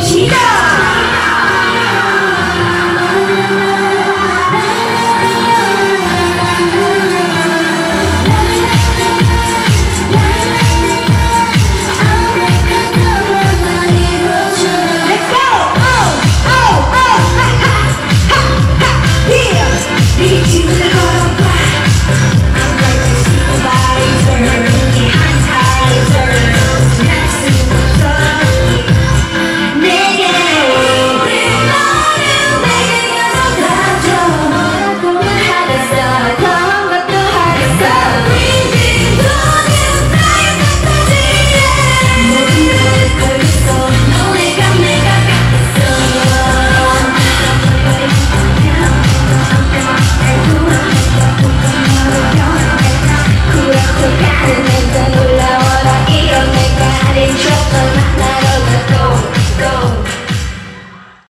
Cheetah!